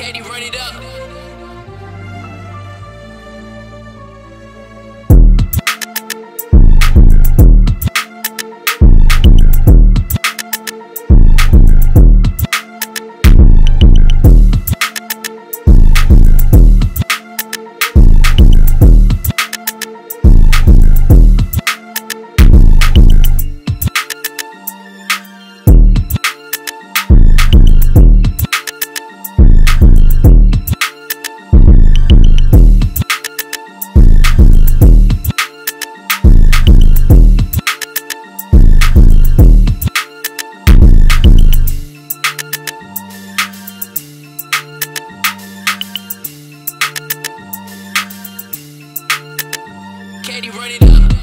Katie, run it up. You're running up.